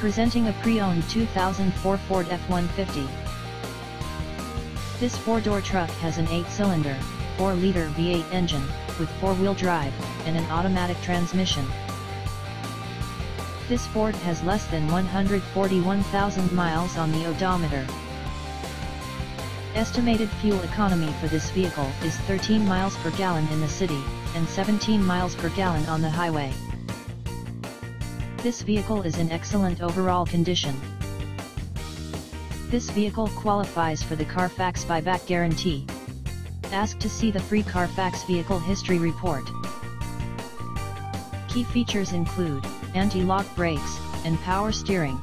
Presenting a pre-owned 2004 Ford F-150. This four-door truck has an 8-cylinder, 4-liter V8 engine, with four-wheel drive, and an automatic transmission. This Ford has less than 141,000 miles on the odometer. Estimated fuel economy for this vehicle is 13 miles per gallon in the city, and 17 miles per gallon on the highway. This vehicle is in excellent overall condition. This vehicle qualifies for the Carfax buyback guarantee. Ask to see the free Carfax vehicle history report. Key features include, anti-lock brakes, and power steering.